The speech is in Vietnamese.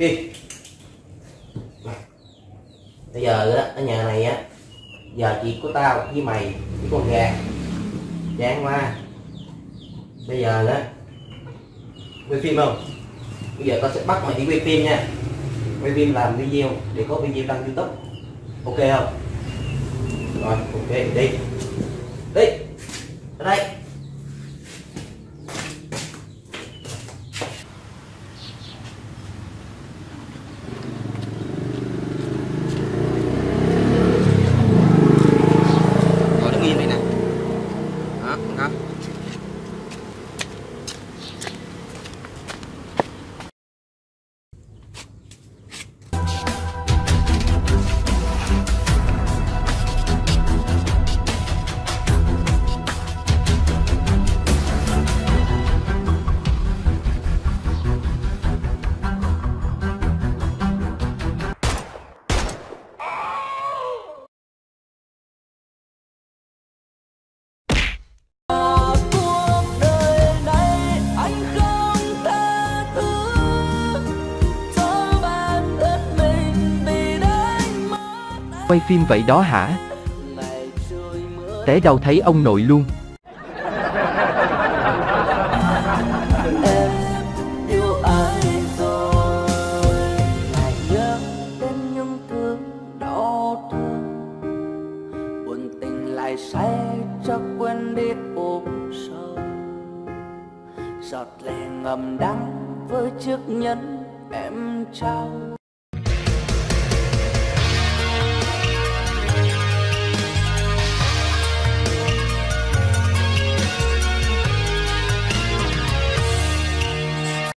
đi, bây giờ á ở nhà này á giờ chỉ có tao với mày với con gà. Chán quá. Bây giờ đó quay phim không? Bây giờ tao sẽ bắt mày đi quay phim nha. Quay phim làm video để có video đăng youtube. Ok không? Rồi ok đi. Quay phim vậy đó hả? Té đâu thấy ông nội luôn. giọt lệ ngầm đắng với chiếc nhẫn em trao